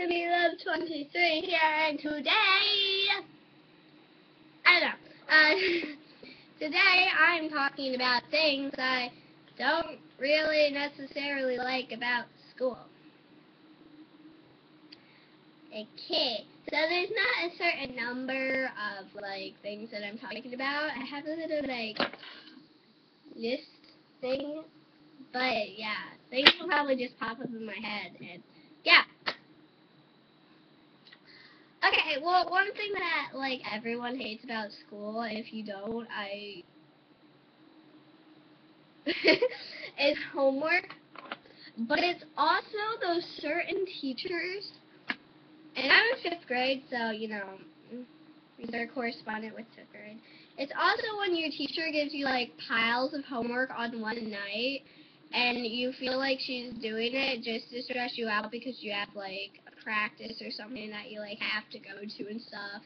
Simi Love 23 here, and today, I don't know, uh, today I'm talking about things I don't really necessarily like about school. Okay, so there's not a certain number of, like, things that I'm talking about. I have a little, like, list thing, but yeah, things will probably just pop up in my head, and yeah. Okay, well, one thing that, like, everyone hates about school, if you don't, I... is homework. But it's also those certain teachers, and I'm in fifth grade, so, you know, they're correspondent with fifth grade. It's also when your teacher gives you, like, piles of homework on one night, and you feel like she's doing it just to stress you out because you have, like, practice or something that you like have to go to and stuff.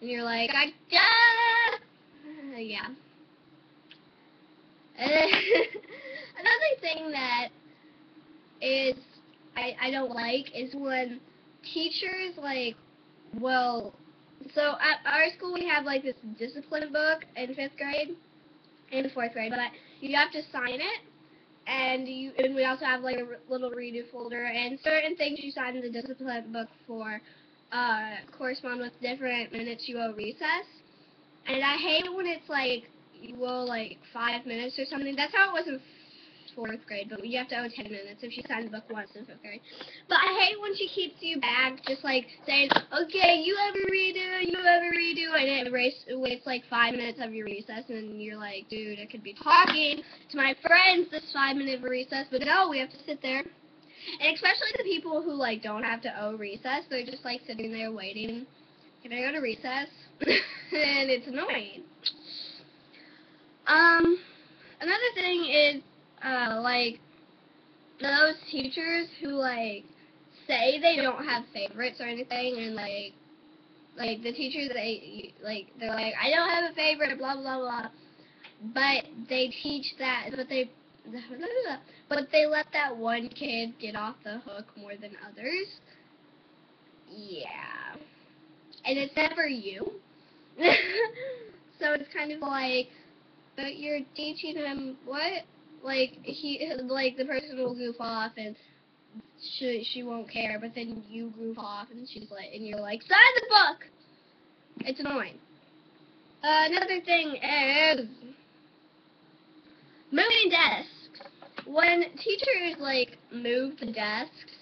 And you're like, I yeah. Another thing that is I I don't like is when teachers like well so at our school we have like this discipline book in fifth grade in fourth grade, but you have to sign it and you and we also have like a little redo folder and certain things you sign in the discipline book for uh, correspond with different minutes you owe recess. And I hate when it's like you owe like five minutes or something. That's how it was in fourth grade, but you have to owe 10 minutes if she signed the book once in fifth grade. But I hate when she keeps you back, just like saying, okay, you have a redo, you have a redo, and it waits like five minutes of your recess, and you're like, dude, I could be talking to my friends this five minute recess, but no, we have to sit there. And especially the people who like don't have to owe recess, they're just like sitting there waiting. Can I go to recess? and it's annoying. Um, another thing is uh, like those teachers who like say they don't have favorites or anything, and like like the teachers they like they're like I don't have a favorite, blah blah blah, but they teach that, but they but they let that one kid get off the hook more than others. Yeah, and it's never you. so it's kind of like, but you're teaching them what? Like he like the person will goof off and she she won't care, but then you goof off and she's like and you're like sign the book. It's annoying. Uh, another thing is moving desks. When teachers like move the desks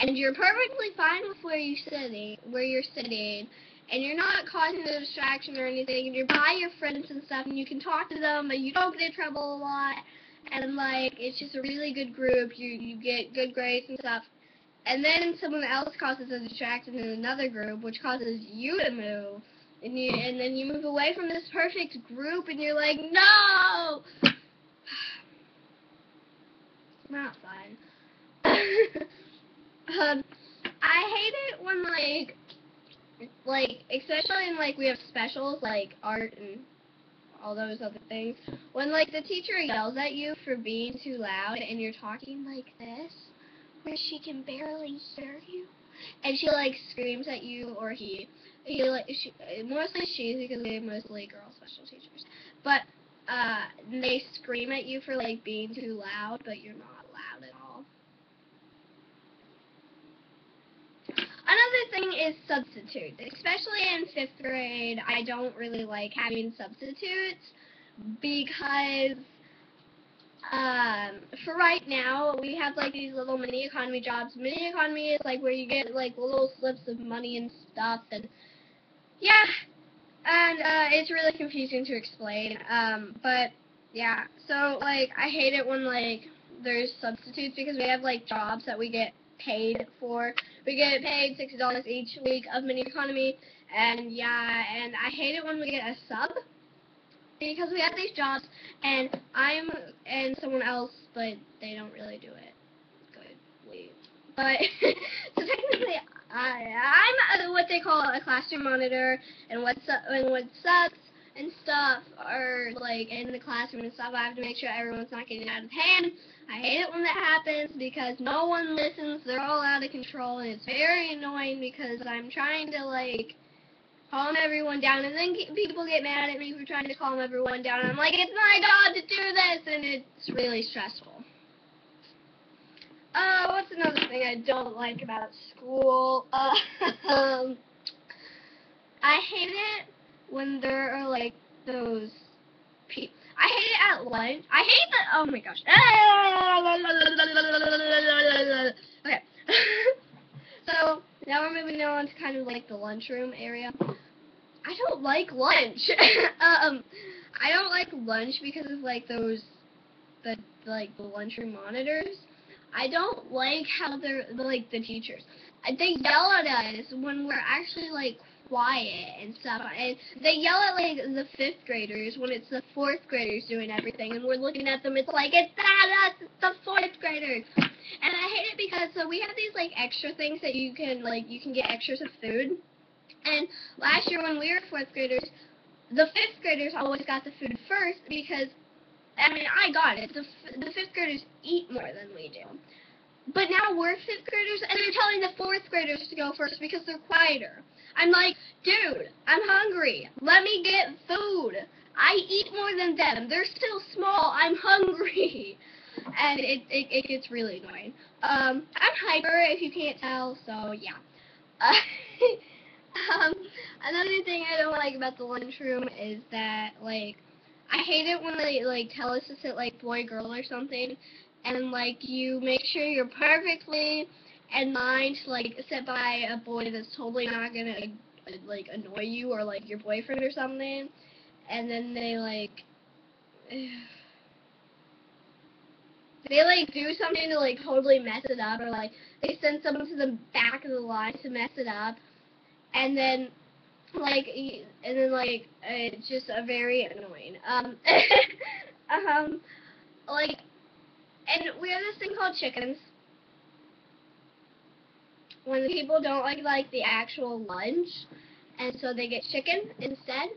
and you're perfectly fine with where you're sitting, where you're sitting, and you're not causing a distraction or anything, and you're by your friends and stuff, and you can talk to them, and you don't get in trouble a lot, and like it's just a really good group. You you get good grades and stuff. And then someone else causes a distraction in another group, which causes you to move. And you and then you move away from this perfect group, and you're like, no, not fun. um, I hate it when like, like especially in like we have specials like art and all those other things. When like the teacher yells at you for being too loud and you're talking like this, where she can barely hear you, and she like screams at you or he, he like she, mostly she because they're mostly girl special teachers, but uh they scream at you for like being too loud, but you're not loud at all. Another thing is substitutes, especially in fifth grade. I don't really like having substitutes because um, for right now we have like these little mini economy jobs. Mini economy is like where you get like little slips of money and stuff, and yeah, and uh, it's really confusing to explain. Um, but yeah, so like I hate it when like there's substitutes because we have like jobs that we get paid for. We get paid sixty dollars each week of mini economy, and yeah, and I hate it when we get a sub because we have these jobs, and I'm and someone else, but they don't really do it good. But so technically, I I'm what they call a classroom monitor, and what's and what sucks and stuff are like in the classroom and stuff. I have to make sure everyone's not getting out of hand. I hate it when that happens because no one listens. They're all out of control, and it's very annoying because I'm trying to like calm everyone down, and then people get mad at me for trying to calm everyone down. I'm like, it's my job to do this, and it's really stressful. Uh, what's another thing I don't like about school? Uh, um, I hate it when there are like those people. I hate it at lunch. I hate the. Oh my gosh. Okay. so now we're moving on to kind of like the lunchroom area. I don't like lunch. um, I don't like lunch because of like those, the like the lunchroom monitors. I don't like how they're like the teachers. I they yell at us when we're actually like quiet and stuff. And they yell at like the fifth graders when it's the fourth graders doing everything, and we're looking at them. It's like it's not us, it's the fourth graders. And I hate it because so we have these like extra things that you can like you can get extras of food. And last year when we were fourth graders, the fifth graders always got the food first because I mean, I got it. The, the fifth graders eat more than we do. But now we're fifth graders, and they're telling the fourth graders to go first because they're quieter. I'm like, dude, I'm hungry. Let me get food. I eat more than them. They're still small. I'm hungry. And it, it, it gets really annoying. Um, I'm hyper, if you can't tell, so yeah. Uh, um, another thing I don't like about the lunchroom is that, like, I hate it when they like tell us to sit like boy girl or something, and like you make sure you're perfectly line to like sit by a boy that's totally not gonna like annoy you or like your boyfriend or something, and then they like. they like do something to like totally mess it up or like they send someone to the back of the line to mess it up and then like and then like it's just a very annoying. Um, um, like, and we have this thing called chickens. When people don't like like the actual lunch, and so they get chicken instead.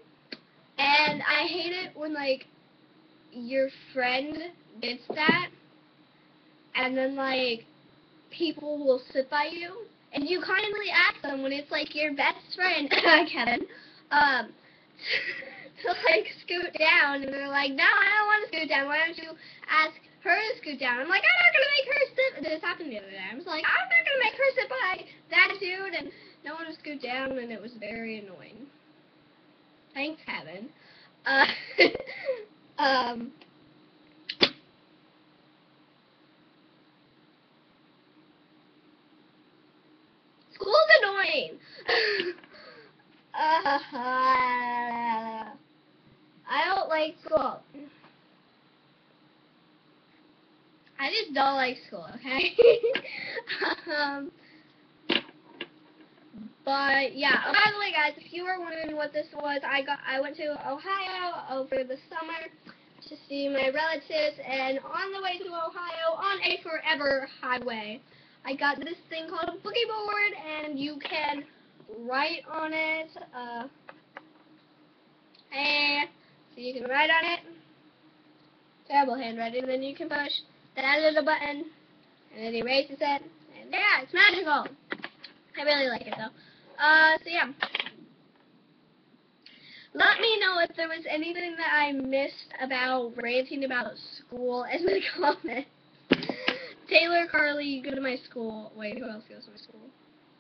And I hate it when like your friend gets that, and then like people will sit by you and you kindly ask them when it's like your best friend, Kevin, um, to like scoot down, and they're like, no, I don't want to scoot down. Why don't you ask her to scoot down? I'm like, I'm not gonna make her sit. This happened the other day. I was like, I'm not gonna make her sit by that dude, and no one would scoot down, and it was very annoying. Thanks, Kevin. Uh, um. annoying. uh, I don't like school. I just don't like school, okay? um, but yeah. Oh, by the way, guys, if you were wondering what this was, I got I went to Ohio over the summer to see my relatives, and on the way to Ohio on a forever highway. I got this thing called a boogie board, and you can write on it. Uh, and so you can write on it. Terrible handwriting. Then you can push that little button, and it erases it. And yeah, it's magical. I really like it though. Uh, so yeah. Let me know if there was anything that I missed about ranting about school in the comments. Taylor, Carly, you go to my school. Wait, who else goes to my school?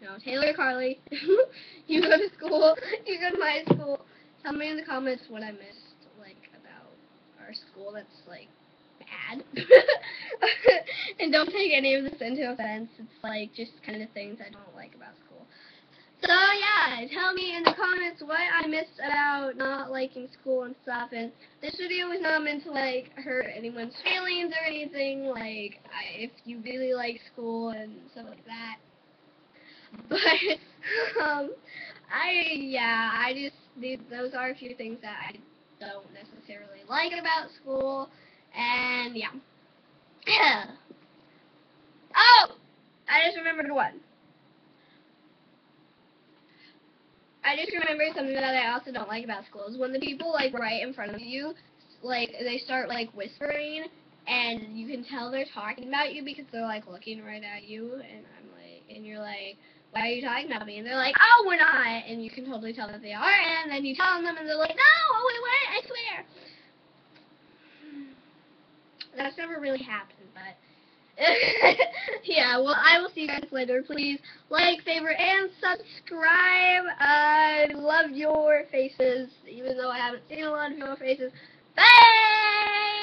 No, Taylor, Carly, you go to school. You go to my school. Tell me in the comments what I missed, like, about our school that's, like, and don't take any of this into offense. It's, like, just kind of things I don't like about school. So yeah, tell me in the comments what I missed about not liking school and stuff. And this video is not meant to like hurt anyone's feelings or anything. Like I, if you really like school and stuff like that. But um, I yeah, I just these, those are a few things that I don't necessarily like about school. And yeah. oh, I just remembered one. I just remember remember something that I also don't like about school is when the people like right in front of you, like they start like whispering, and you can tell they're talking about you because they're like looking right at you, and I'm like, and you're like, why are you talking about me? And they're like, oh, we're not, and you can totally tell that they are, and then you tell them, and they're like, no, wait, what? I swear. That's never really happened, but. yeah, well, I will see you guys later. Please like, favorite, and subscribe. I love your faces, even though I haven't seen a lot of your faces. Bye!